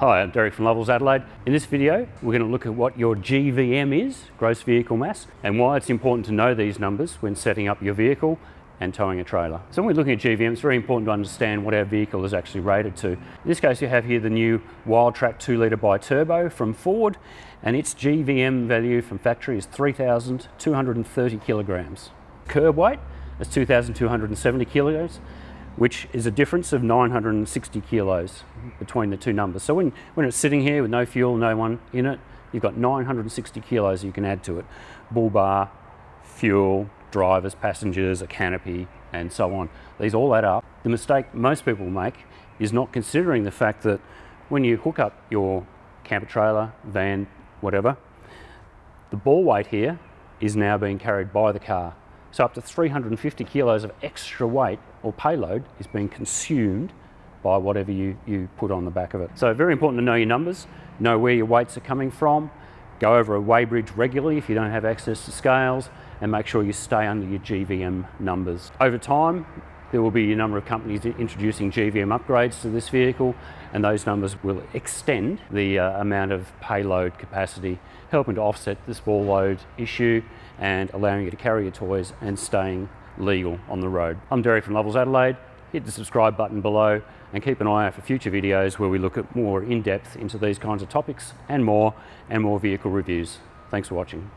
Hi, I'm Derek from Lovells Adelaide. In this video, we're going to look at what your GVM is, gross vehicle mass, and why it's important to know these numbers when setting up your vehicle and towing a trailer. So when we're looking at GVM, it's very important to understand what our vehicle is actually rated to. In this case, you have here the new Wildtrak 2 litre bi-turbo from Ford, and its GVM value from factory is 3,230 kilograms. Curb weight is 2,270 kilos, which is a difference of 960 kilos between the two numbers. So when, when it's sitting here with no fuel, no one in it, you've got 960 kilos you can add to it. Bull bar, fuel, drivers, passengers, a canopy, and so on. These all add up. The mistake most people make is not considering the fact that when you hook up your camper trailer, van, whatever, the ball weight here is now being carried by the car. So up to 350 kilos of extra weight or payload is being consumed by whatever you, you put on the back of it. So very important to know your numbers, know where your weights are coming from, go over a weighbridge regularly if you don't have access to scales, and make sure you stay under your GVM numbers. Over time, there will be a number of companies introducing GVM upgrades to this vehicle, and those numbers will extend the uh, amount of payload capacity, helping to offset this ball load issue and allowing you to carry your toys and staying legal on the road. I'm Derek from Lovells Adelaide. Hit the subscribe button below and keep an eye out for future videos where we look at more in depth into these kinds of topics and more, and more vehicle reviews. Thanks for watching.